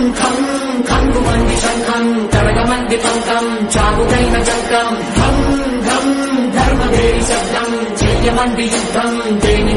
ङ्गु मन्दि शङ्खम् तर्गमन्दि पङ्कम् चाबुकैन चक्रम् खं घं धर्मधेरि देवि शब्दं जय मन्दि युद्धं जैन्य